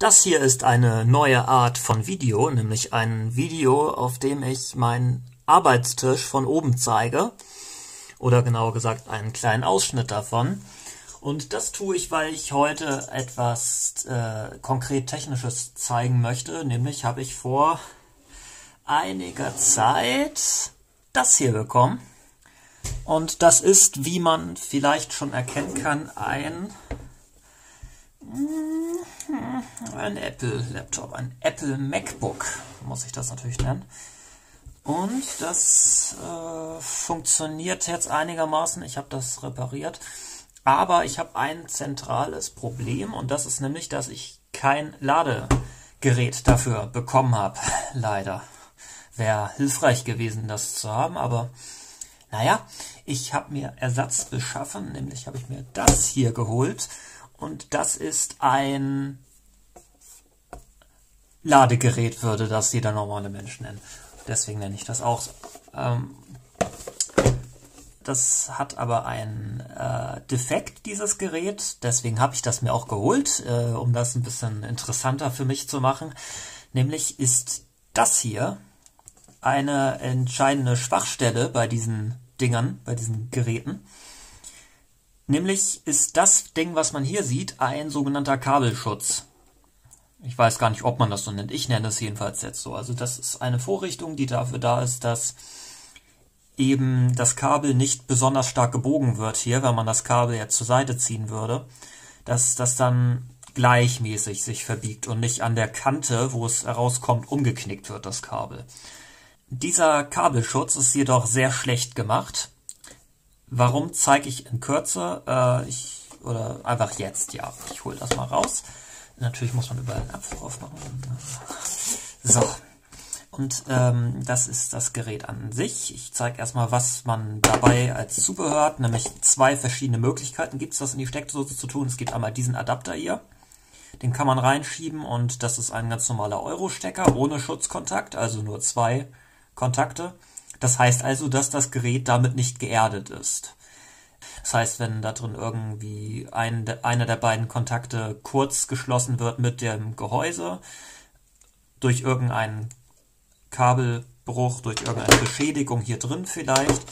Das hier ist eine neue Art von Video, nämlich ein Video, auf dem ich meinen Arbeitstisch von oben zeige. Oder genauer gesagt einen kleinen Ausschnitt davon. Und das tue ich, weil ich heute etwas äh, konkret Technisches zeigen möchte. Nämlich habe ich vor einiger Zeit das hier bekommen. Und das ist, wie man vielleicht schon erkennen kann, ein ein Apple-Laptop, ein Apple MacBook, muss ich das natürlich nennen. Und das äh, funktioniert jetzt einigermaßen. Ich habe das repariert. Aber ich habe ein zentrales Problem und das ist nämlich, dass ich kein Ladegerät dafür bekommen habe. Leider. Wäre hilfreich gewesen, das zu haben, aber naja, ich habe mir Ersatz beschaffen, nämlich habe ich mir das hier geholt und das ist ein Ladegerät, würde das jeder normale Mensch nennen. Deswegen nenne ich das auch so. Ähm, das hat aber einen äh, Defekt, dieses Gerät. Deswegen habe ich das mir auch geholt, äh, um das ein bisschen interessanter für mich zu machen. Nämlich ist das hier eine entscheidende Schwachstelle bei diesen Dingern, bei diesen Geräten. Nämlich ist das Ding, was man hier sieht, ein sogenannter Kabelschutz. Ich weiß gar nicht, ob man das so nennt. Ich nenne es jedenfalls jetzt so. Also das ist eine Vorrichtung, die dafür da ist, dass eben das Kabel nicht besonders stark gebogen wird hier, wenn man das Kabel jetzt zur Seite ziehen würde, dass das dann gleichmäßig sich verbiegt und nicht an der Kante, wo es herauskommt, umgeknickt wird, das Kabel. Dieser Kabelschutz ist jedoch sehr schlecht gemacht. Warum zeige ich in Kürze? Äh, ich, oder einfach jetzt, ja. Ich hole das mal raus. Natürlich muss man überall einen Apfel drauf machen. So. Und ähm, das ist das Gerät an sich. Ich zeige erstmal, was man dabei als Zubehör hat. Nämlich zwei verschiedene Möglichkeiten gibt es, das in die Steckdose zu tun. Es gibt einmal diesen Adapter hier. Den kann man reinschieben und das ist ein ganz normaler Euro-Stecker ohne Schutzkontakt, also nur zwei Kontakte. Das heißt also, dass das Gerät damit nicht geerdet ist. Das heißt, wenn da drin irgendwie ein, einer der beiden Kontakte kurz geschlossen wird mit dem Gehäuse, durch irgendeinen Kabelbruch, durch irgendeine Beschädigung hier drin vielleicht,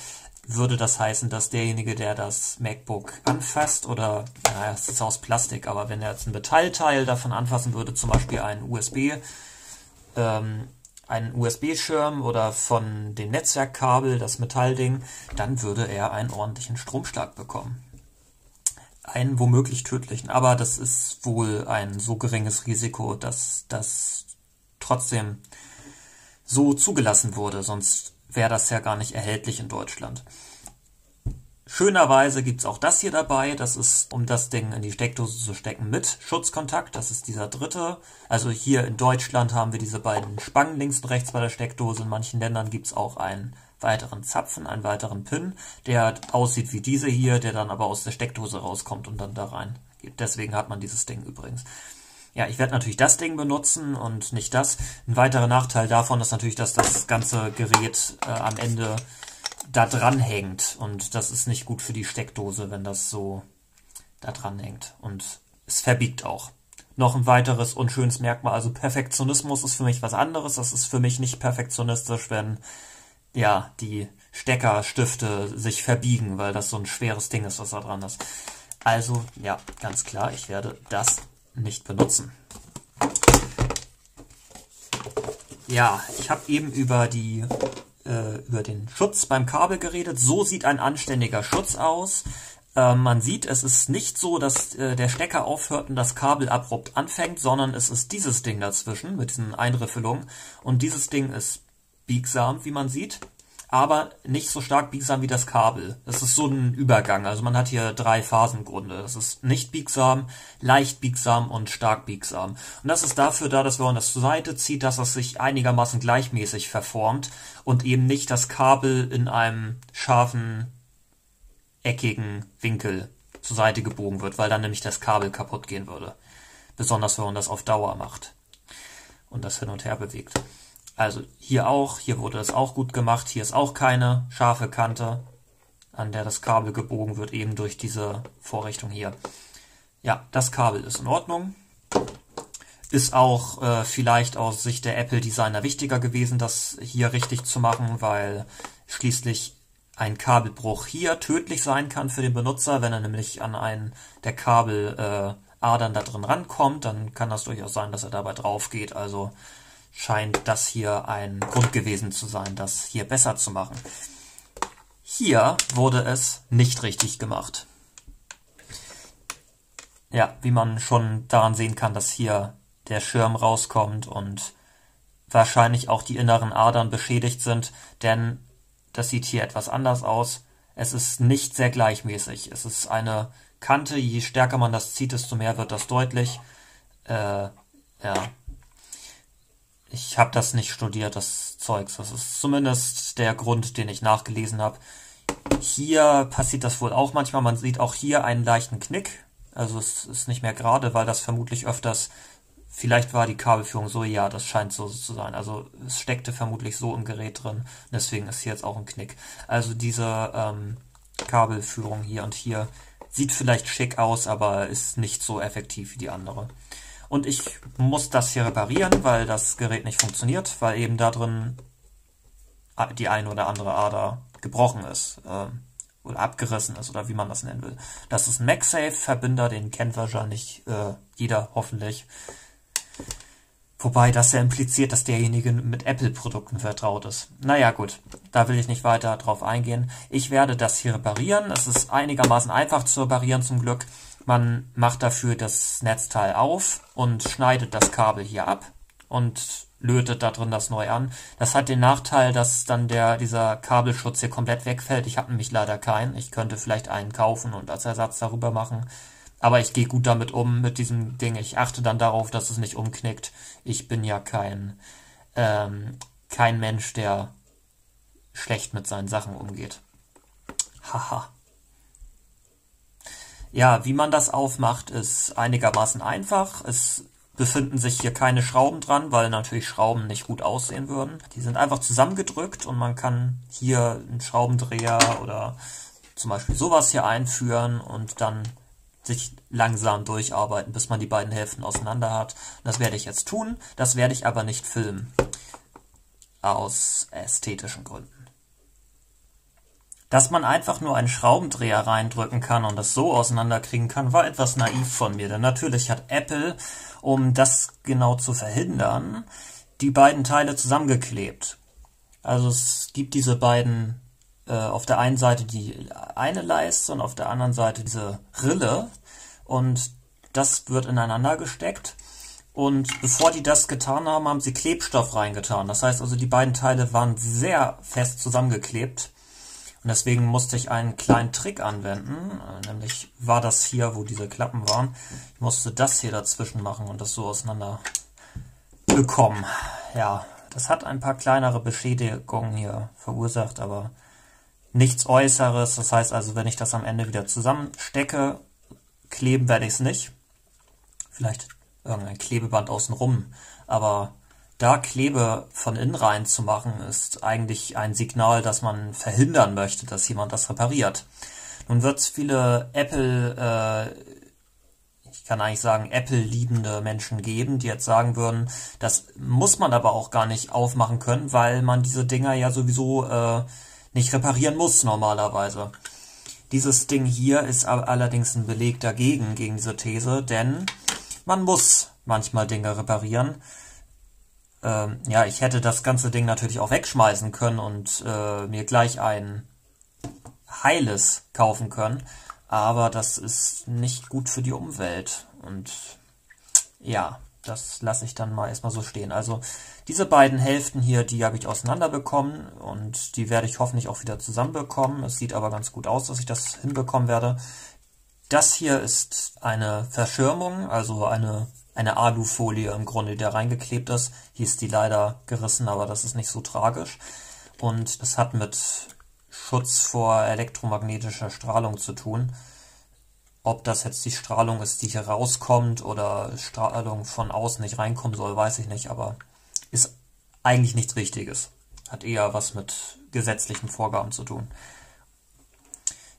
würde das heißen, dass derjenige, der das MacBook anfasst, oder, naja, es ist aus Plastik, aber wenn er jetzt ein Metallteil davon anfassen würde, zum Beispiel ein USB, ähm, einen USB-Schirm oder von dem Netzwerkkabel, das Metallding, dann würde er einen ordentlichen Stromschlag bekommen. Einen womöglich tödlichen, aber das ist wohl ein so geringes Risiko, dass das trotzdem so zugelassen wurde, sonst wäre das ja gar nicht erhältlich in Deutschland. Schönerweise gibt's auch das hier dabei. Das ist, um das Ding in die Steckdose zu stecken, mit Schutzkontakt. Das ist dieser dritte. Also hier in Deutschland haben wir diese beiden Spangen links und rechts bei der Steckdose. In manchen Ländern gibt's auch einen weiteren Zapfen, einen weiteren Pin, der aussieht wie diese hier, der dann aber aus der Steckdose rauskommt und dann da rein geht. Deswegen hat man dieses Ding übrigens. Ja, ich werde natürlich das Ding benutzen und nicht das. Ein weiterer Nachteil davon ist natürlich, dass das ganze Gerät äh, am Ende da dran hängt. Und das ist nicht gut für die Steckdose, wenn das so da dran hängt. Und es verbiegt auch. Noch ein weiteres unschönes Merkmal, also Perfektionismus ist für mich was anderes. Das ist für mich nicht perfektionistisch, wenn ja die Steckerstifte sich verbiegen, weil das so ein schweres Ding ist, was da dran ist. Also ja, ganz klar, ich werde das nicht benutzen. Ja, ich habe eben über die äh, über den Schutz beim Kabel geredet. So sieht ein anständiger Schutz aus. Äh, man sieht, es ist nicht so, dass äh, der Stecker aufhört und das Kabel abrupt anfängt, sondern es ist dieses Ding dazwischen mit diesen Einriffelungen. Und dieses Ding ist biegsam, wie man sieht aber nicht so stark biegsam wie das Kabel. Das ist so ein Übergang. Also man hat hier drei Phasen im. Das ist nicht biegsam, leicht biegsam und stark biegsam. Und das ist dafür da, dass wenn man das zur Seite zieht, dass es sich einigermaßen gleichmäßig verformt und eben nicht das Kabel in einem scharfen, eckigen Winkel zur Seite gebogen wird, weil dann nämlich das Kabel kaputt gehen würde. Besonders wenn man das auf Dauer macht und das hin und her bewegt. Also hier auch, hier wurde das auch gut gemacht. Hier ist auch keine scharfe Kante, an der das Kabel gebogen wird, eben durch diese Vorrichtung hier. Ja, das Kabel ist in Ordnung. ist auch äh, vielleicht aus Sicht der Apple-Designer wichtiger gewesen, das hier richtig zu machen, weil schließlich ein Kabelbruch hier tödlich sein kann für den Benutzer, wenn er nämlich an einen der Kabeladern äh, da drin rankommt, dann kann das durchaus sein, dass er dabei drauf geht. Also scheint das hier ein Grund gewesen zu sein, das hier besser zu machen. Hier wurde es nicht richtig gemacht. Ja, wie man schon daran sehen kann, dass hier der Schirm rauskommt und wahrscheinlich auch die inneren Adern beschädigt sind, denn das sieht hier etwas anders aus. Es ist nicht sehr gleichmäßig. Es ist eine Kante, je stärker man das zieht, desto mehr wird das deutlich. Äh, ja. Ich habe das nicht studiert, das Zeugs. Das ist zumindest der Grund, den ich nachgelesen habe. Hier passiert das wohl auch manchmal. Man sieht auch hier einen leichten Knick. Also es ist nicht mehr gerade, weil das vermutlich öfters Vielleicht war die Kabelführung so, ja, das scheint so zu sein. Also es steckte vermutlich so im Gerät drin. Deswegen ist hier jetzt auch ein Knick. Also diese ähm, Kabelführung hier und hier sieht vielleicht schick aus, aber ist nicht so effektiv wie die andere. Und ich muss das hier reparieren, weil das Gerät nicht funktioniert, weil eben da drin die eine oder andere Ader gebrochen ist. Äh, oder abgerissen ist oder wie man das nennen will. Das ist ein MagSafe-Verbinder, den kennt wahrscheinlich äh, jeder hoffentlich. Wobei das ja impliziert, dass derjenige mit Apple-Produkten vertraut ist. Naja, gut, da will ich nicht weiter drauf eingehen. Ich werde das hier reparieren. Es ist einigermaßen einfach zu reparieren zum Glück. Man macht dafür das Netzteil auf und schneidet das Kabel hier ab und lötet da drin das neu an. Das hat den Nachteil, dass dann der, dieser Kabelschutz hier komplett wegfällt. Ich habe nämlich leider keinen. Ich könnte vielleicht einen kaufen und als Ersatz darüber machen. Aber ich gehe gut damit um, mit diesem Ding. Ich achte dann darauf, dass es nicht umknickt. Ich bin ja kein, ähm, kein Mensch, der schlecht mit seinen Sachen umgeht. Haha. Ja, wie man das aufmacht, ist einigermaßen einfach. Es befinden sich hier keine Schrauben dran, weil natürlich Schrauben nicht gut aussehen würden. Die sind einfach zusammengedrückt und man kann hier einen Schraubendreher oder zum Beispiel sowas hier einführen und dann sich langsam durcharbeiten, bis man die beiden Hälften auseinander hat. Das werde ich jetzt tun, das werde ich aber nicht filmen. Aus ästhetischen Gründen. Dass man einfach nur einen Schraubendreher reindrücken kann und das so auseinanderkriegen kann, war etwas naiv von mir. Denn natürlich hat Apple, um das genau zu verhindern, die beiden Teile zusammengeklebt. Also es gibt diese beiden äh, auf der einen Seite die eine Leiste und auf der anderen Seite diese Rille und das wird ineinander gesteckt. Und bevor die das getan haben, haben sie Klebstoff reingetan. Das heißt also, die beiden Teile waren sehr fest zusammengeklebt. Und deswegen musste ich einen kleinen Trick anwenden. Äh, nämlich war das hier, wo diese Klappen waren. Ich musste das hier dazwischen machen und das so auseinander bekommen. Ja, das hat ein paar kleinere Beschädigungen hier verursacht, aber nichts Äußeres. Das heißt also, wenn ich das am Ende wieder zusammenstecke, kleben werde ich es nicht. Vielleicht irgendein Klebeband außenrum. Aber da Klebe von innen rein zu machen, ist eigentlich ein Signal, dass man verhindern möchte, dass jemand das repariert. Nun wird es viele Apple, äh, ich kann eigentlich sagen, Apple-liebende Menschen geben, die jetzt sagen würden, das muss man aber auch gar nicht aufmachen können, weil man diese Dinger ja sowieso äh, nicht reparieren muss normalerweise. Dieses Ding hier ist allerdings ein Beleg dagegen, gegen diese These, denn man muss manchmal Dinge reparieren. Ähm, ja, ich hätte das ganze Ding natürlich auch wegschmeißen können und äh, mir gleich ein heiles kaufen können, aber das ist nicht gut für die Umwelt und ja, das lasse ich dann mal erstmal so stehen. Also diese beiden Hälften hier, die habe ich auseinanderbekommen und die werde ich hoffentlich auch wieder zusammenbekommen. Es sieht aber ganz gut aus, dass ich das hinbekommen werde. Das hier ist eine Verschirmung, also eine, eine Alufolie im Grunde, die da reingeklebt ist. Hier ist die leider gerissen, aber das ist nicht so tragisch. Und es hat mit Schutz vor elektromagnetischer Strahlung zu tun. Ob das jetzt die Strahlung ist, die hier rauskommt oder Strahlung von außen nicht reinkommen soll, weiß ich nicht, aber ist eigentlich nichts Wichtiges. Hat eher was mit gesetzlichen Vorgaben zu tun.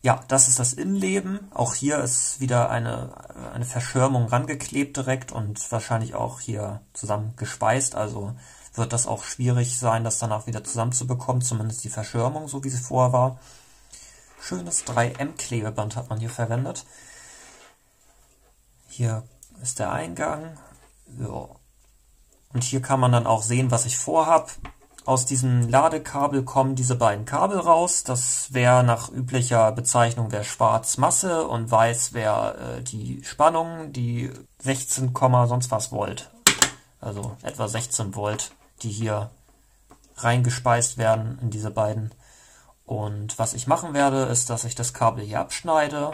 Ja, das ist das Innenleben. Auch hier ist wieder eine, eine Verschirmung rangeklebt direkt und wahrscheinlich auch hier zusammen gespeist. Also wird das auch schwierig sein, das danach wieder zusammenzubekommen. Zumindest die Verschirmung, so wie sie vorher war. Schönes 3M-Klebeband hat man hier verwendet. Hier ist der Eingang. Ja. Und hier kann man dann auch sehen, was ich vorhab. Aus diesem Ladekabel kommen diese beiden Kabel raus. Das wäre nach üblicher Bezeichnung wäre schwarz Masse und weiß wäre äh, die Spannung, die 16, sonst was Volt. Also etwa 16 Volt, die hier reingespeist werden in diese beiden. Und was ich machen werde, ist, dass ich das Kabel hier abschneide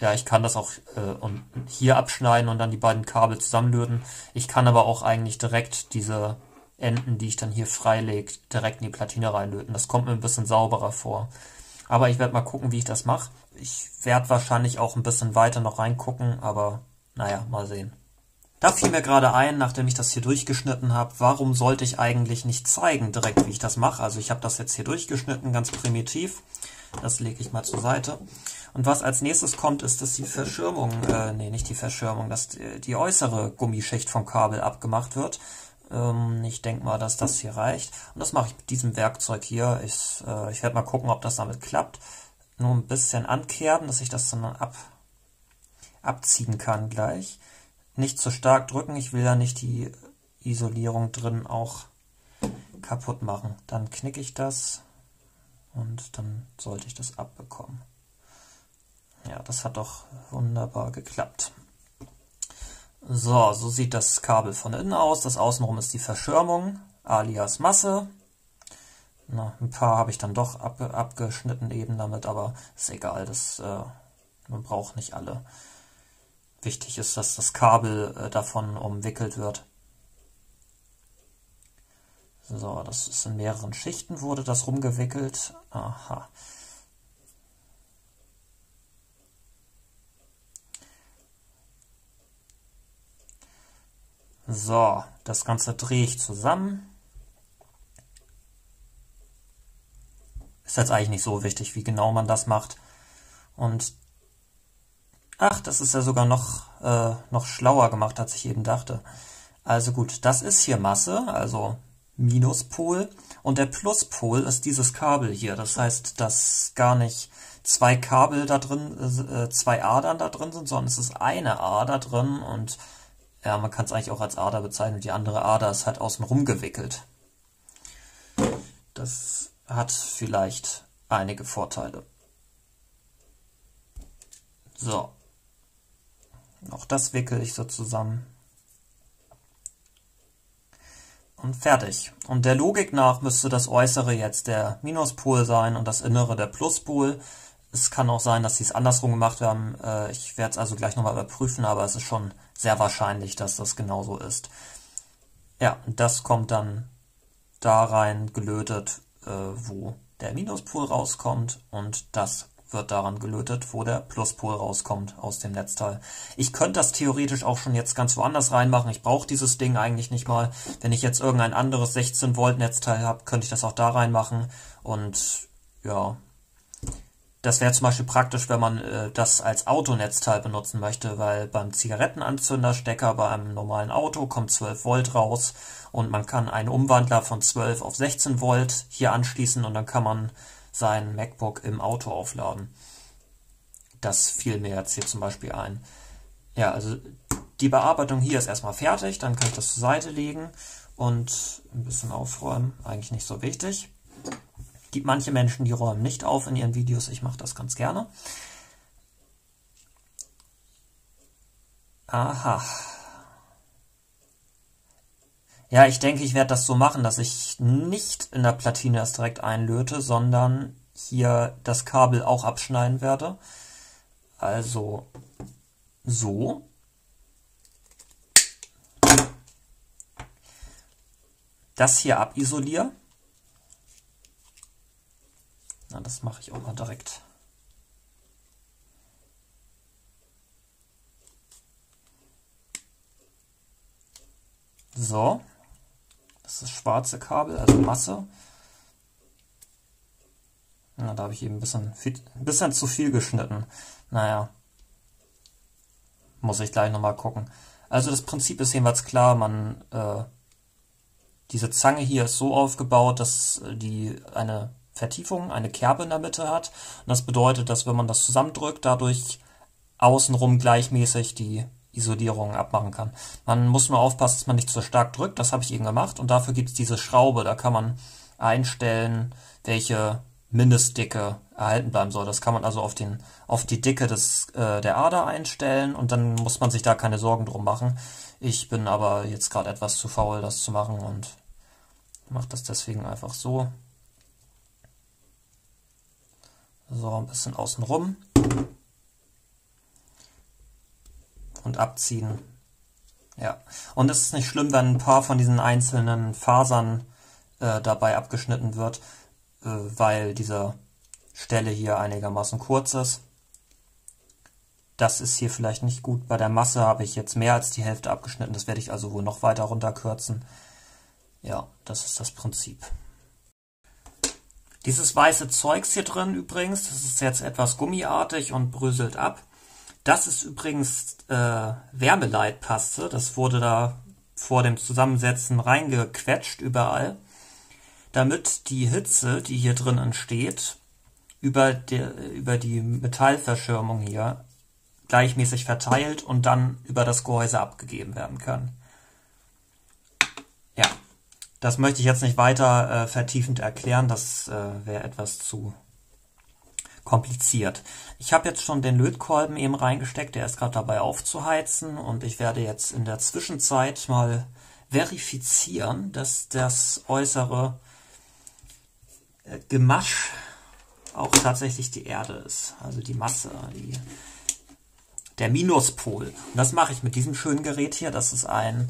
ja, ich kann das auch äh, und hier abschneiden und dann die beiden Kabel zusammenlöten. Ich kann aber auch eigentlich direkt diese Enden, die ich dann hier freilege, direkt in die Platine reinlöten. Das kommt mir ein bisschen sauberer vor. Aber ich werde mal gucken, wie ich das mache. Ich werde wahrscheinlich auch ein bisschen weiter noch reingucken, aber naja, mal sehen. Da fiel mir gerade ein, nachdem ich das hier durchgeschnitten habe, warum sollte ich eigentlich nicht zeigen direkt, wie ich das mache. Also ich habe das jetzt hier durchgeschnitten, ganz primitiv. Das lege ich mal zur Seite. Und was als nächstes kommt, ist, dass die Verschirmung, äh, nee, nicht die Verschirmung, dass die, die äußere Gummischicht vom Kabel abgemacht wird. Ähm, ich denke mal, dass das hier reicht. Und das mache ich mit diesem Werkzeug hier. Ich, äh, ich werde mal gucken, ob das damit klappt. Nur ein bisschen ankehren, dass ich das dann ab, abziehen kann gleich. Nicht zu stark drücken, ich will ja nicht die Isolierung drin auch kaputt machen. Dann knicke ich das und dann sollte ich das abbekommen. Ja, das hat doch wunderbar geklappt. So, so sieht das Kabel von innen aus. Das Außenrum ist die Verschirmung, alias Masse. Na, ein paar habe ich dann doch ab, abgeschnitten eben damit, aber ist egal, das, äh, man braucht nicht alle. Wichtig ist, dass das Kabel äh, davon umwickelt wird. So, das ist in mehreren Schichten wurde das rumgewickelt. Aha. So, das Ganze drehe ich zusammen. Ist jetzt eigentlich nicht so wichtig, wie genau man das macht. Und ach, das ist ja sogar noch, äh, noch schlauer gemacht, als ich eben dachte. Also gut, das ist hier Masse, also Minuspol. Und der Pluspol ist dieses Kabel hier. Das heißt, dass gar nicht zwei Kabel da drin, äh, zwei Adern da drin sind, sondern es ist eine Ader drin und ja, man kann es eigentlich auch als Ader bezeichnen. Die andere Ader ist halt außen rum gewickelt. Das hat vielleicht einige Vorteile. So. Auch das wickel ich so zusammen. Und fertig. Und der Logik nach müsste das Äußere jetzt der Minuspol sein und das Innere der Pluspol. Es kann auch sein, dass sie es andersrum gemacht haben. Äh, ich werde es also gleich nochmal überprüfen, aber es ist schon sehr wahrscheinlich, dass das genauso ist. Ja, das kommt dann da rein gelötet, äh, wo der Minuspol rauskommt und das wird daran gelötet, wo der Pluspol rauskommt aus dem Netzteil. Ich könnte das theoretisch auch schon jetzt ganz woanders reinmachen. Ich brauche dieses Ding eigentlich nicht mal. Wenn ich jetzt irgendein anderes 16 Volt Netzteil habe, könnte ich das auch da reinmachen und ja, das wäre zum Beispiel praktisch, wenn man äh, das als Autonetzteil benutzen möchte, weil beim Zigarettenanzünderstecker bei einem normalen Auto kommt 12 Volt raus und man kann einen Umwandler von 12 auf 16 Volt hier anschließen und dann kann man sein MacBook im Auto aufladen. Das fiel mir jetzt hier zum Beispiel ein. Ja, also die Bearbeitung hier ist erstmal fertig, dann kann ich das zur Seite legen und ein bisschen aufräumen, eigentlich nicht so wichtig gibt manche Menschen, die räumen nicht auf in ihren Videos. Ich mache das ganz gerne. Aha. Ja, ich denke, ich werde das so machen, dass ich nicht in der Platine das direkt einlöte, sondern hier das Kabel auch abschneiden werde. Also so. Das hier abisoliere. Na, das mache ich auch mal direkt. So, das ist schwarze Kabel, also Masse. Na, da habe ich eben ein bisschen, ein bisschen zu viel geschnitten. Naja. Muss ich gleich nochmal gucken. Also das Prinzip ist jedenfalls klar, man äh, diese Zange hier ist so aufgebaut, dass die eine Vertiefung, eine Kerbe in der Mitte hat. Und das bedeutet, dass wenn man das zusammendrückt, dadurch außenrum gleichmäßig die Isolierung abmachen kann. Man muss nur aufpassen, dass man nicht zu stark drückt. Das habe ich eben gemacht. Und dafür gibt es diese Schraube. Da kann man einstellen, welche Mindestdicke erhalten bleiben soll. Das kann man also auf, den, auf die Dicke des, äh, der Ader einstellen und dann muss man sich da keine Sorgen drum machen. Ich bin aber jetzt gerade etwas zu faul, das zu machen und mache das deswegen einfach so. So, ein bisschen außen rum. Und abziehen. Ja, und es ist nicht schlimm, wenn ein paar von diesen einzelnen Fasern äh, dabei abgeschnitten wird, äh, weil diese Stelle hier einigermaßen kurz ist. Das ist hier vielleicht nicht gut. Bei der Masse habe ich jetzt mehr als die Hälfte abgeschnitten. Das werde ich also wohl noch weiter runterkürzen. Ja, das ist das Prinzip. Dieses weiße Zeugs hier drin übrigens, das ist jetzt etwas gummiartig und bröselt ab. Das ist übrigens äh, Wärmeleitpaste. Das wurde da vor dem Zusammensetzen reingequetscht überall, damit die Hitze, die hier drin entsteht, über, der, über die Metallverschirmung hier gleichmäßig verteilt und dann über das Gehäuse abgegeben werden kann. Ja, das möchte ich jetzt nicht weiter äh, vertiefend erklären, das äh, wäre etwas zu kompliziert. Ich habe jetzt schon den Lötkolben eben reingesteckt, der ist gerade dabei aufzuheizen und ich werde jetzt in der Zwischenzeit mal verifizieren, dass das äußere äh, Gemasch auch tatsächlich die Erde ist, also die Masse, die, der Minuspol. Und das mache ich mit diesem schönen Gerät hier. Das ist ein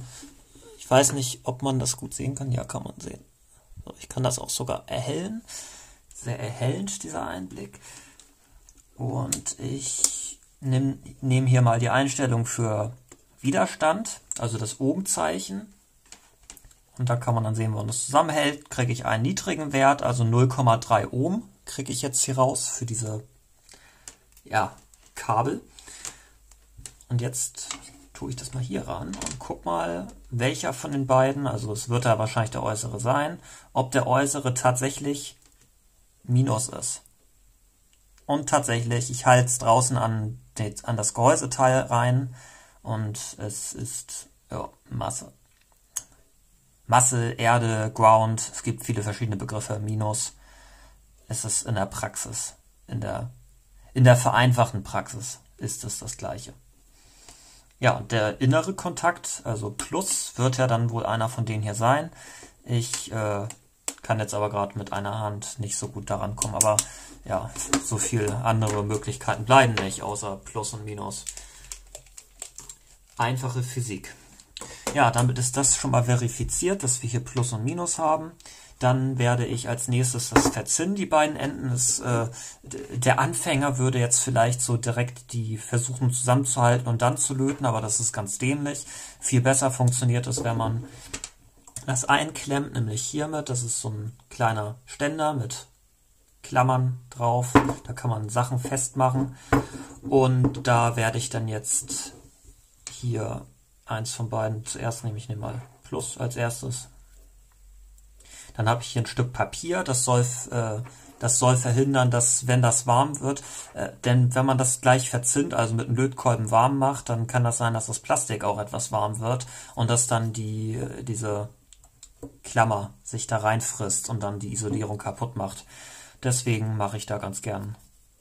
weiß nicht, ob man das gut sehen kann. Ja, kann man sehen. ich kann das auch sogar erhellen. Sehr erhellend, dieser Einblick. Und ich nehme nehm hier mal die Einstellung für Widerstand, also das Ohmzeichen. Und da kann man dann sehen, man das zusammenhält, kriege ich einen niedrigen Wert, also 0,3 Ohm kriege ich jetzt hier raus für diese ja, Kabel. Und jetzt tue ich das mal hier ran und guck mal, welcher von den beiden, also es wird da wahrscheinlich der äußere sein, ob der äußere tatsächlich Minus ist. Und tatsächlich, ich halte es draußen an, an das Gehäuseteil rein und es ist ja, Masse. Masse, Erde, Ground, es gibt viele verschiedene Begriffe, Minus. Es ist in der Praxis, in der, in der vereinfachten Praxis ist es das gleiche. Ja, der innere Kontakt, also Plus, wird ja dann wohl einer von denen hier sein. Ich äh, kann jetzt aber gerade mit einer Hand nicht so gut daran kommen, aber ja, so viele andere Möglichkeiten bleiben nicht, außer Plus und Minus. Einfache Physik. Ja, damit ist das schon mal verifiziert, dass wir hier Plus und Minus haben. Dann werde ich als nächstes das verzinnen, die beiden Enden. Das, äh, der Anfänger würde jetzt vielleicht so direkt die versuchen zusammenzuhalten und dann zu löten, aber das ist ganz dämlich. Viel besser funktioniert es, wenn man das einklemmt, nämlich hiermit. Das ist so ein kleiner Ständer mit Klammern drauf. Da kann man Sachen festmachen. Und da werde ich dann jetzt hier eins von beiden zuerst nehme ich nehme mal Plus als erstes dann habe ich hier ein Stück Papier, das soll, äh, das soll verhindern, dass, wenn das warm wird, äh, denn wenn man das gleich verzinnt, also mit einem Lötkolben warm macht, dann kann das sein, dass das Plastik auch etwas warm wird und dass dann die, äh, diese Klammer sich da reinfrisst und dann die Isolierung kaputt macht. Deswegen mache ich da ganz gern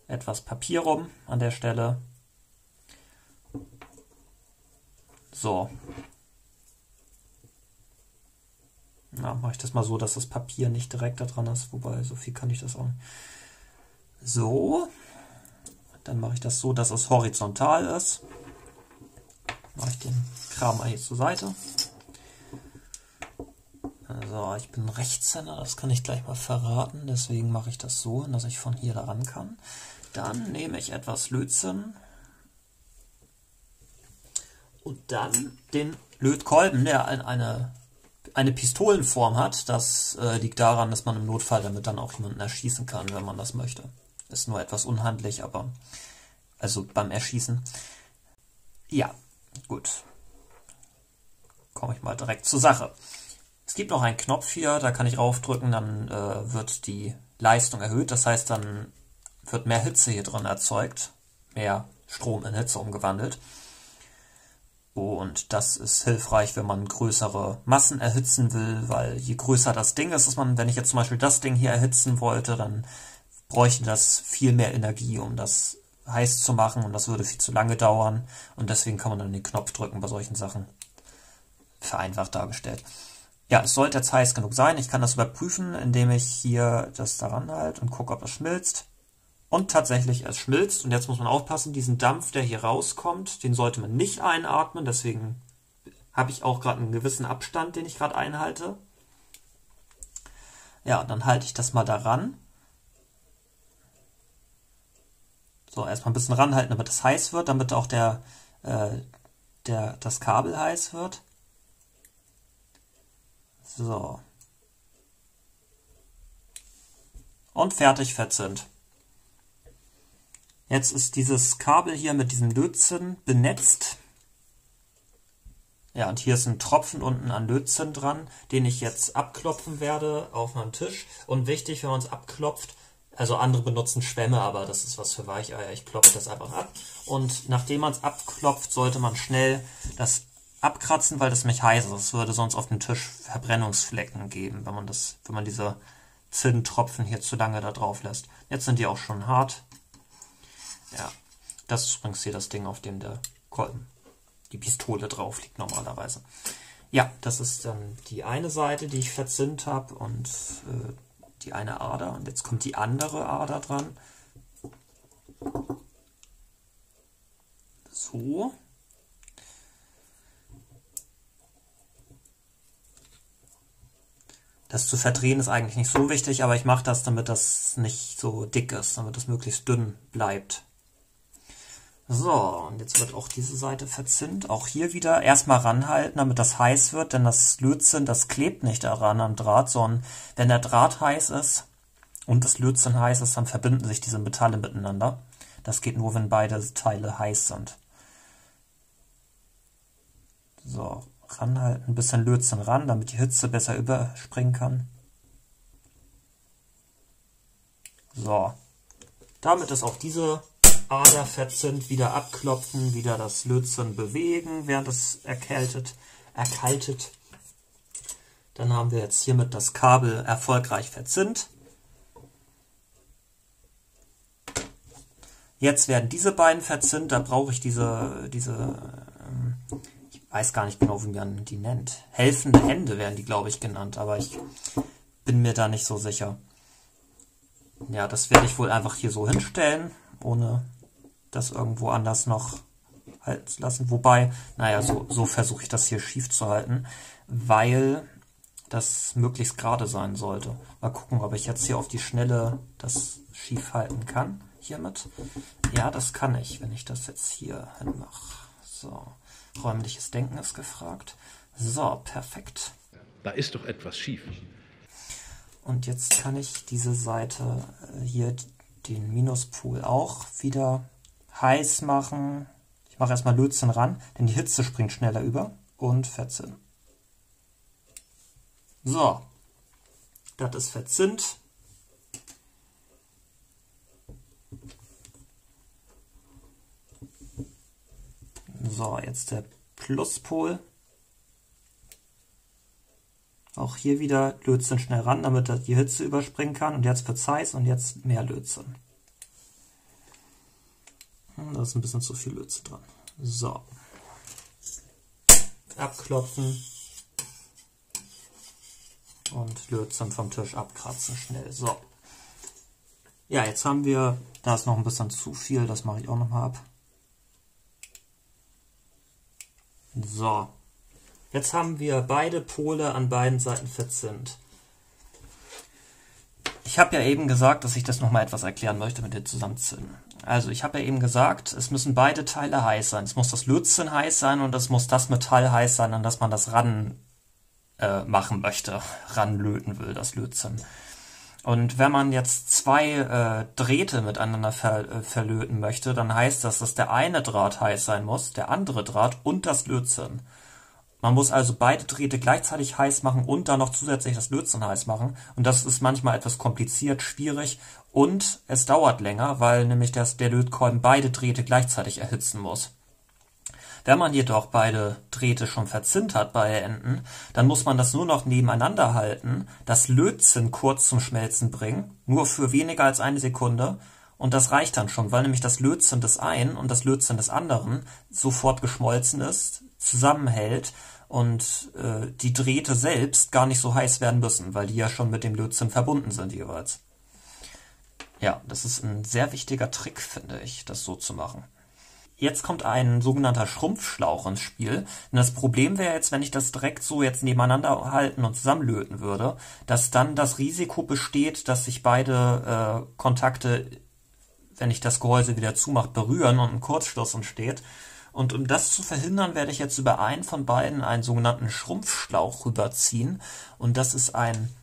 etwas Papier rum an der Stelle. So, Na, mache ich das mal so, dass das Papier nicht direkt da dran ist, wobei so viel kann ich das auch nicht. So, dann mache ich das so, dass es horizontal ist. Mache ich den Kram mal hier zur Seite. Also, ich bin Rechtshänder, das kann ich gleich mal verraten. Deswegen mache ich das so, dass ich von hier daran kann. Dann nehme ich etwas Lötzinn und dann den Lötkolben, der in eine eine Pistolenform hat, das äh, liegt daran, dass man im Notfall damit dann auch jemanden erschießen kann, wenn man das möchte. Ist nur etwas unhandlich, aber also beim Erschießen. Ja, gut. Komme ich mal direkt zur Sache. Es gibt noch einen Knopf hier, da kann ich raufdrücken, dann äh, wird die Leistung erhöht. Das heißt, dann wird mehr Hitze hier drin erzeugt, mehr Strom in Hitze umgewandelt. Und das ist hilfreich, wenn man größere Massen erhitzen will, weil je größer das Ding ist, dass man, wenn ich jetzt zum Beispiel das Ding hier erhitzen wollte, dann bräuchte das viel mehr Energie, um das heiß zu machen und das würde viel zu lange dauern und deswegen kann man dann den Knopf drücken bei solchen Sachen. Vereinfacht dargestellt. Ja, es sollte jetzt heiß genug sein. Ich kann das überprüfen, indem ich hier das daran halte und gucke, ob es schmilzt. Und tatsächlich, es schmilzt. Und jetzt muss man aufpassen, diesen Dampf, der hier rauskommt, den sollte man nicht einatmen. Deswegen habe ich auch gerade einen gewissen Abstand, den ich gerade einhalte. Ja, dann halte ich das mal daran. So, erstmal ein bisschen ranhalten, damit es heiß wird, damit auch der, äh, der, das Kabel heiß wird. So. Und fertig verzinnt. Jetzt ist dieses Kabel hier mit diesem Lötzinn benetzt. Ja, und hier ist ein Tropfen unten an Lötzinn dran, den ich jetzt abklopfen werde auf meinem Tisch. Und wichtig, wenn man es abklopft, also andere benutzen Schwämme, aber das ist was für Weicheier. Ich klopfe das einfach ab. Und nachdem man es abklopft, sollte man schnell das abkratzen, weil das nämlich heiß ist. Es würde sonst auf dem Tisch Verbrennungsflecken geben, wenn man das, wenn man diese Zinntropfen hier zu lange da drauf lässt. Jetzt sind die auch schon hart. Ja, das ist übrigens hier das Ding, auf dem der Kolben, die Pistole drauf liegt normalerweise. Ja, das ist dann die eine Seite, die ich verzinnt habe und äh, die eine Ader. Und jetzt kommt die andere Ader dran. So. Das zu verdrehen ist eigentlich nicht so wichtig, aber ich mache das, damit das nicht so dick ist, damit das möglichst dünn bleibt. So, und jetzt wird auch diese Seite verzinnt. Auch hier wieder erstmal ranhalten, damit das heiß wird, denn das Lötzinn, das klebt nicht daran am Draht, sondern wenn der Draht heiß ist und das Lötzinn heiß ist, dann verbinden sich diese Metalle miteinander. Das geht nur, wenn beide Teile heiß sind. So, ranhalten, ein bisschen Lötzinn ran, damit die Hitze besser überspringen kann. So, damit ist auch diese Aderfett sind, wieder abklopfen, wieder das Lötzinn bewegen, während es erkältet, erkaltet. Dann haben wir jetzt hiermit das Kabel erfolgreich verzinnt. Jetzt werden diese beiden verzinnt, da brauche ich diese, diese, ähm, ich weiß gar nicht genau, wie man die nennt. Helfende Hände werden die, glaube ich, genannt, aber ich bin mir da nicht so sicher. Ja, das werde ich wohl einfach hier so hinstellen, ohne das irgendwo anders noch halt lassen. Wobei, naja, so, so versuche ich das hier schief zu halten, weil das möglichst gerade sein sollte. Mal gucken, ob ich jetzt hier auf die Schnelle das schief halten kann. Hiermit. Ja, das kann ich, wenn ich das jetzt hier hin mache. So, räumliches Denken ist gefragt. So, perfekt. Da ist doch etwas schief. Und jetzt kann ich diese Seite äh, hier, den Minuspol, auch wieder heiß machen. Ich mache erstmal Lötzinn ran, denn die Hitze springt schneller über und verzinnen. So, das ist verzinnt. So, jetzt der Pluspol. Auch hier wieder Lötzinn schnell ran, damit die Hitze überspringen kann. Und jetzt wird es heiß und jetzt mehr Lötzinn. Da ist ein bisschen zu viel Lötze dran. So. Abklopfen. Und Lötzinn vom Tisch abkratzen schnell. So. Ja, jetzt haben wir, da ist noch ein bisschen zu viel, das mache ich auch nochmal ab. So. Jetzt haben wir beide Pole an beiden Seiten verzinnt. Ich habe ja eben gesagt, dass ich das nochmal etwas erklären möchte mit dem Zusammenzünden. Also ich habe ja eben gesagt, es müssen beide Teile heiß sein. Es muss das Lötzinn heiß sein und es muss das Metall heiß sein, an das man das ran äh, machen möchte, ranlöten will, das Lötzinn. Und wenn man jetzt zwei äh, Drähte miteinander ver äh, verlöten möchte, dann heißt das, dass der eine Draht heiß sein muss, der andere Draht und das Lötzinn. Man muss also beide Drähte gleichzeitig heiß machen und dann noch zusätzlich das Lötzinn heiß machen. Und das ist manchmal etwas kompliziert, schwierig und es dauert länger, weil nämlich das, der Lötkolben beide Drähte gleichzeitig erhitzen muss. Wenn man jedoch beide Drähte schon verzint hat bei Enden, dann muss man das nur noch nebeneinander halten, das Lötzinn kurz zum Schmelzen bringen, nur für weniger als eine Sekunde, und das reicht dann schon, weil nämlich das Lötzinn des einen und das Lötzinn des anderen sofort geschmolzen ist, zusammenhält und äh, die Drähte selbst gar nicht so heiß werden müssen, weil die ja schon mit dem Lötzinn verbunden sind jeweils. Ja, das ist ein sehr wichtiger Trick, finde ich, das so zu machen. Jetzt kommt ein sogenannter Schrumpfschlauch ins Spiel. Und das Problem wäre jetzt, wenn ich das direkt so jetzt nebeneinander halten und zusammenlöten würde, dass dann das Risiko besteht, dass sich beide äh, Kontakte, wenn ich das Gehäuse wieder zumache, berühren und ein Kurzschluss entsteht. Und um das zu verhindern, werde ich jetzt über einen von beiden einen sogenannten Schrumpfschlauch rüberziehen. Und das ist ein,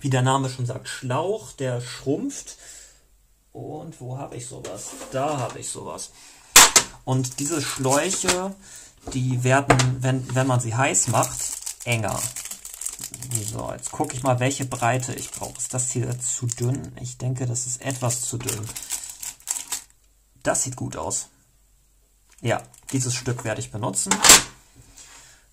wie der Name schon sagt, Schlauch, der schrumpft. Und wo habe ich sowas? Da habe ich sowas. Und diese Schläuche, die werden, wenn, wenn man sie heiß macht, enger. So, jetzt gucke ich mal, welche Breite ich brauche. Ist das hier zu dünn? Ich denke, das ist etwas zu dünn. Das sieht gut aus. Ja, dieses Stück werde ich benutzen.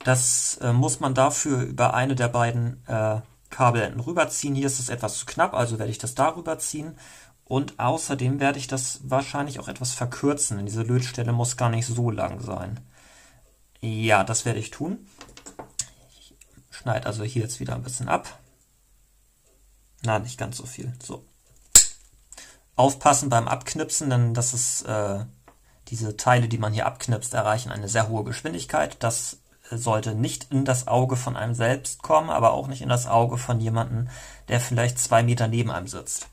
Das äh, muss man dafür über eine der beiden äh, Kabelenden rüberziehen. Hier ist es etwas zu knapp, also werde ich das darüber ziehen. Und außerdem werde ich das wahrscheinlich auch etwas verkürzen, denn diese Lötstelle muss gar nicht so lang sein. Ja, das werde ich tun. Ich schneide also hier jetzt wieder ein bisschen ab. Na, nicht ganz so viel. So. Aufpassen beim Abknipsen, denn das ist äh, diese Teile, die man hier abknipst, erreichen eine sehr hohe Geschwindigkeit. Das sollte nicht in das Auge von einem selbst kommen, aber auch nicht in das Auge von jemandem, der vielleicht zwei Meter neben einem sitzt.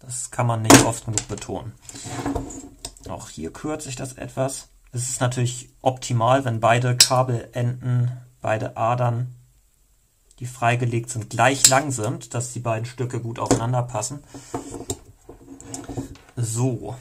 Das kann man nicht oft genug betonen. Auch hier kürze ich das etwas. Es ist natürlich optimal, wenn beide Kabelenden, beide Adern, die freigelegt sind, gleich lang sind, dass die beiden Stücke gut aufeinander passen. So.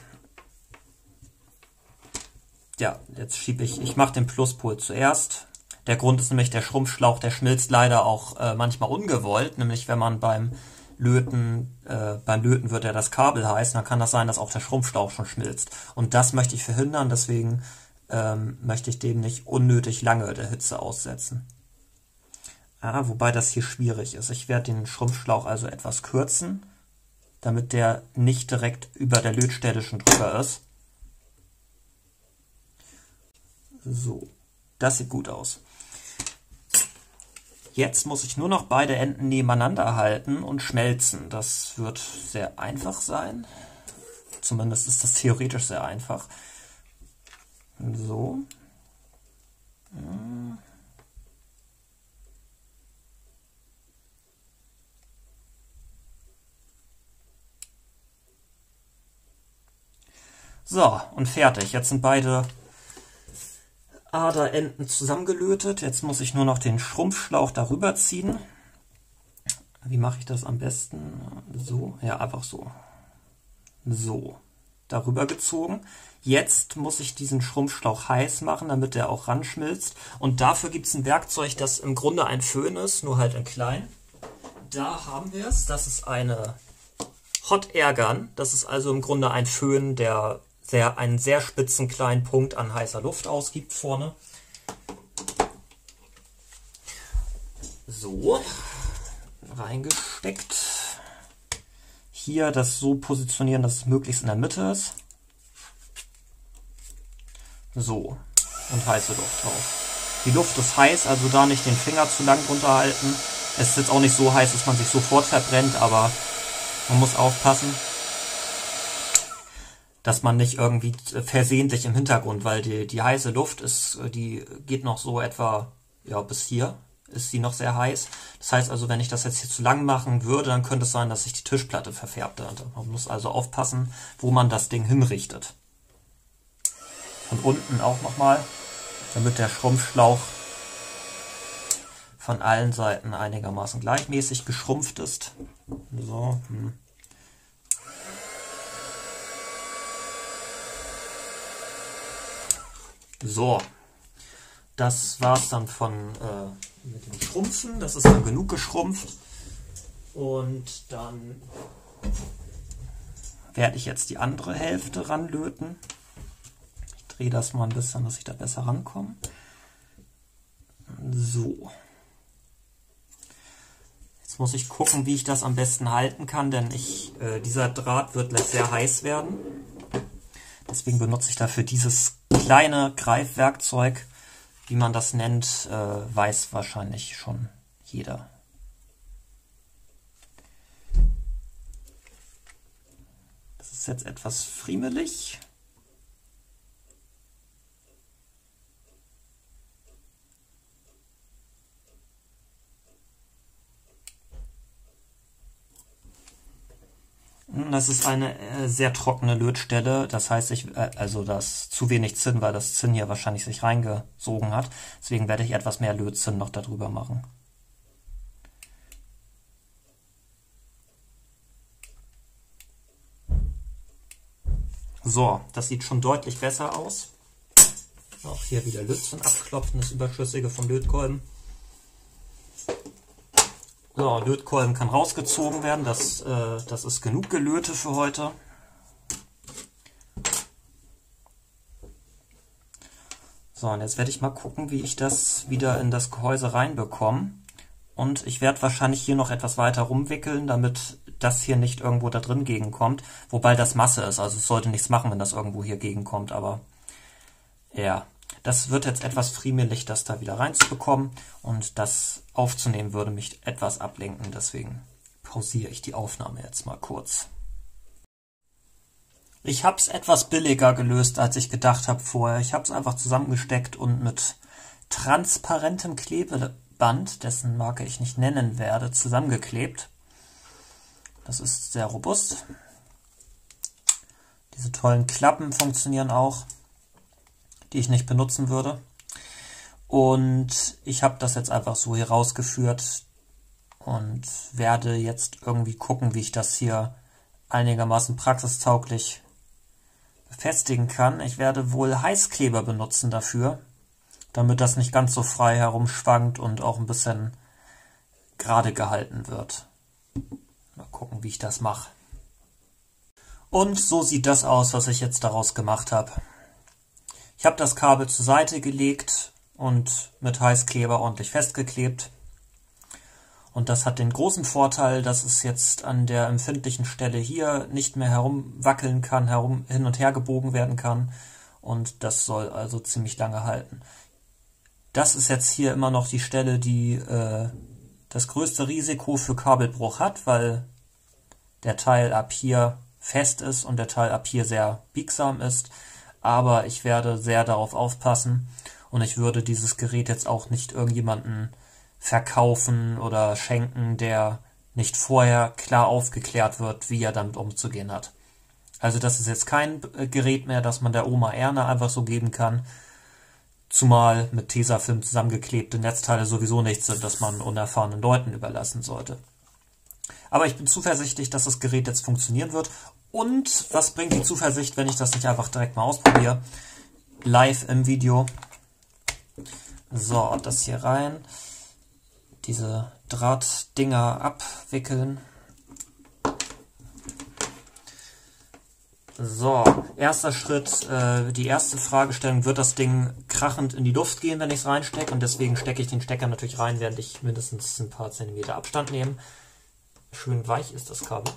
Ja, jetzt schiebe ich, ich mache den Pluspol zuerst. Der Grund ist nämlich, der Schrumpfschlauch, der schmilzt leider auch äh, manchmal ungewollt, nämlich wenn man beim Löten, äh, beim Löten wird ja das Kabel heiß, dann kann das sein, dass auch der Schrumpfschlauch schon schmilzt. Und das möchte ich verhindern, deswegen ähm, möchte ich dem nicht unnötig lange der Hitze aussetzen. Ah, wobei das hier schwierig ist. Ich werde den Schrumpfschlauch also etwas kürzen, damit der nicht direkt über der Lötstelle schon drüber ist. So, das sieht gut aus. Jetzt muss ich nur noch beide Enden nebeneinander halten und schmelzen. Das wird sehr einfach sein. Zumindest ist das theoretisch sehr einfach. So. So, und fertig. Jetzt sind beide Aderenden zusammengelötet. Jetzt muss ich nur noch den Schrumpfschlauch darüber ziehen. Wie mache ich das am besten? So, ja, einfach so. So, darüber gezogen. Jetzt muss ich diesen Schrumpfschlauch heiß machen, damit er auch ranschmilzt. Und dafür gibt es ein Werkzeug, das im Grunde ein Föhn ist, nur halt in klein. Da haben wir es. Das ist eine Hot Air Gun. Das ist also im Grunde ein Föhn, der sehr, einen sehr spitzen kleinen Punkt an heißer Luft ausgibt vorne. So, reingesteckt. Hier das so positionieren, dass es möglichst in der Mitte ist. So, und heiße Luft drauf. Die Luft ist heiß, also da nicht den Finger zu lang drunter halten. Es ist jetzt auch nicht so heiß, dass man sich sofort verbrennt, aber man muss aufpassen dass man nicht irgendwie versehentlich im Hintergrund, weil die, die heiße Luft ist, die geht noch so etwa, ja, bis hier ist sie noch sehr heiß. Das heißt also, wenn ich das jetzt hier zu lang machen würde, dann könnte es sein, dass sich die Tischplatte verfärbt. Man muss also aufpassen, wo man das Ding hinrichtet. Von unten auch nochmal, damit der Schrumpfschlauch von allen Seiten einigermaßen gleichmäßig geschrumpft ist. So, hm. So, das war's dann von äh, mit dem Schrumpfen. Das ist dann genug geschrumpft. Und dann werde ich jetzt die andere Hälfte ranlöten. Ich drehe das mal ein bisschen, dass ich da besser rankomme. So. Jetzt muss ich gucken, wie ich das am besten halten kann, denn ich, äh, dieser Draht wird sehr heiß werden. Deswegen benutze ich dafür dieses kleine Greifwerkzeug. Wie man das nennt, äh, weiß wahrscheinlich schon jeder. Das ist jetzt etwas friemelig. Das ist eine äh, sehr trockene Lötstelle. Das heißt, ich, äh, also das zu wenig Zinn, weil das Zinn hier wahrscheinlich sich reingesogen hat. Deswegen werde ich etwas mehr Lötzinn noch darüber machen. So, das sieht schon deutlich besser aus. Auch hier wieder Lötzinn abklopfen, das Überschüssige vom Lötkolben. So, Lötkolben kann rausgezogen werden. Das, äh, das ist genug Gelöte für heute. So, und jetzt werde ich mal gucken, wie ich das wieder in das Gehäuse reinbekomme. Und ich werde wahrscheinlich hier noch etwas weiter rumwickeln, damit das hier nicht irgendwo da drin gegenkommt. Wobei das Masse ist, also es sollte nichts machen, wenn das irgendwo hier gegenkommt, aber ja. Das wird jetzt etwas friemelig, das da wieder reinzubekommen und das aufzunehmen würde mich etwas ablenken, deswegen pausiere ich die Aufnahme jetzt mal kurz. Ich habe es etwas billiger gelöst, als ich gedacht habe vorher. Ich habe es einfach zusammengesteckt und mit transparentem Klebeband, dessen Marke ich nicht nennen werde, zusammengeklebt. Das ist sehr robust. Diese tollen Klappen funktionieren auch die ich nicht benutzen würde. Und ich habe das jetzt einfach so hier rausgeführt und werde jetzt irgendwie gucken, wie ich das hier einigermaßen praxistauglich befestigen kann. Ich werde wohl Heißkleber benutzen dafür, damit das nicht ganz so frei herumschwankt und auch ein bisschen gerade gehalten wird. Mal gucken, wie ich das mache. Und so sieht das aus, was ich jetzt daraus gemacht habe. Ich habe das Kabel zur Seite gelegt und mit Heißkleber ordentlich festgeklebt. Und das hat den großen Vorteil, dass es jetzt an der empfindlichen Stelle hier nicht mehr herumwackeln kann, herum hin und her gebogen werden kann. Und das soll also ziemlich lange halten. Das ist jetzt hier immer noch die Stelle, die äh, das größte Risiko für Kabelbruch hat, weil der Teil ab hier fest ist und der Teil ab hier sehr biegsam ist aber ich werde sehr darauf aufpassen und ich würde dieses Gerät jetzt auch nicht irgendjemanden verkaufen oder schenken, der nicht vorher klar aufgeklärt wird, wie er damit umzugehen hat. Also das ist jetzt kein äh, Gerät mehr, das man der Oma Erna einfach so geben kann, zumal mit Tesafilm zusammengeklebte Netzteile sowieso nichts sind, das man unerfahrenen Leuten überlassen sollte. Aber ich bin zuversichtlich, dass das Gerät jetzt funktionieren wird und was bringt die Zuversicht, wenn ich das nicht einfach direkt mal ausprobiere? Live im Video. So, das hier rein. Diese Drahtdinger abwickeln. So, erster Schritt, äh, die erste Fragestellung, wird das Ding krachend in die Luft gehen, wenn ich es reinstecke? Und deswegen stecke ich den Stecker natürlich rein, während ich mindestens ein paar Zentimeter Abstand nehme. Schön weich ist das Kabel.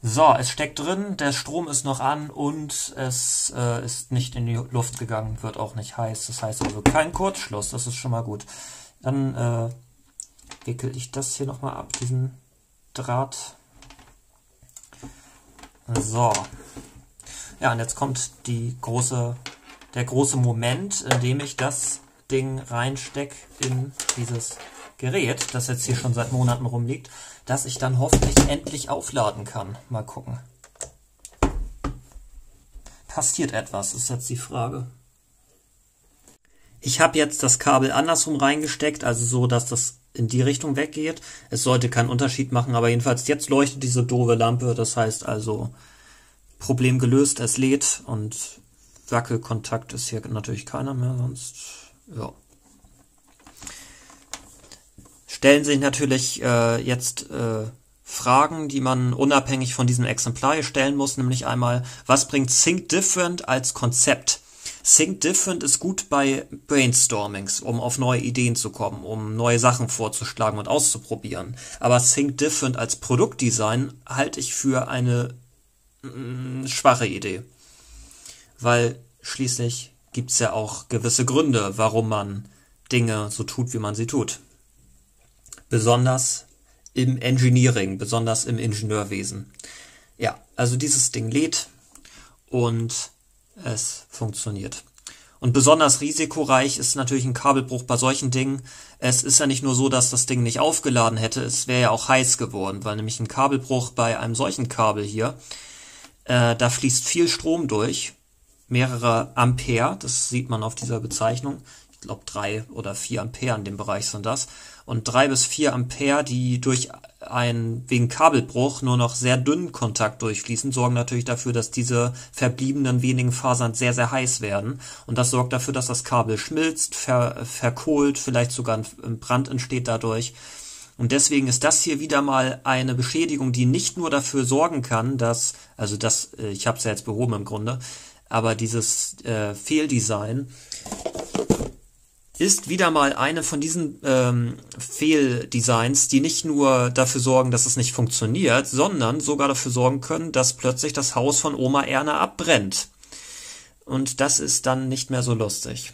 So, es steckt drin, der Strom ist noch an und es äh, ist nicht in die Luft gegangen, wird auch nicht heiß. Das heißt also kein Kurzschluss, das ist schon mal gut. Dann äh, wickel ich das hier nochmal ab, diesen Draht. So. Ja, und jetzt kommt die große, der große Moment, in dem ich das Ding reinstecke in dieses Gerät, das jetzt hier schon seit Monaten rumliegt das ich dann hoffentlich endlich aufladen kann. Mal gucken. Passiert etwas, ist jetzt die Frage. Ich habe jetzt das Kabel andersrum reingesteckt, also so, dass das in die Richtung weggeht. Es sollte keinen Unterschied machen, aber jedenfalls jetzt leuchtet diese doofe Lampe. Das heißt also, Problem gelöst, es lädt und Wackelkontakt ist hier natürlich keiner mehr, sonst, ja. Stellen sich natürlich äh, jetzt äh, Fragen, die man unabhängig von diesem Exemplar stellen muss, nämlich einmal, was bringt Think Different als Konzept? Think Different ist gut bei Brainstormings, um auf neue Ideen zu kommen, um neue Sachen vorzuschlagen und auszuprobieren. Aber Think Different als Produktdesign halte ich für eine mh, mm, schwache Idee. Weil schließlich gibt's ja auch gewisse Gründe, warum man Dinge so tut, wie man sie tut. Besonders im Engineering, besonders im Ingenieurwesen. Ja, also dieses Ding lädt und es funktioniert. Und besonders risikoreich ist natürlich ein Kabelbruch bei solchen Dingen. Es ist ja nicht nur so, dass das Ding nicht aufgeladen hätte, es wäre ja auch heiß geworden, weil nämlich ein Kabelbruch bei einem solchen Kabel hier, äh, da fließt viel Strom durch, mehrere Ampere, das sieht man auf dieser Bezeichnung. Ich glaube drei oder vier Ampere in dem Bereich sind das und drei bis vier Ampere, die durch einen wegen Kabelbruch nur noch sehr dünnen Kontakt durchfließen, sorgen natürlich dafür, dass diese verbliebenen wenigen Fasern sehr, sehr heiß werden. Und das sorgt dafür, dass das Kabel schmilzt, ver, verkohlt, vielleicht sogar ein Brand entsteht dadurch. Und deswegen ist das hier wieder mal eine Beschädigung, die nicht nur dafür sorgen kann, dass, also das, äh, ich habe es ja jetzt behoben im Grunde, aber dieses äh, Fehldesign ist wieder mal eine von diesen ähm, Fehldesigns, die nicht nur dafür sorgen, dass es nicht funktioniert, sondern sogar dafür sorgen können, dass plötzlich das Haus von Oma Erna abbrennt. Und das ist dann nicht mehr so lustig.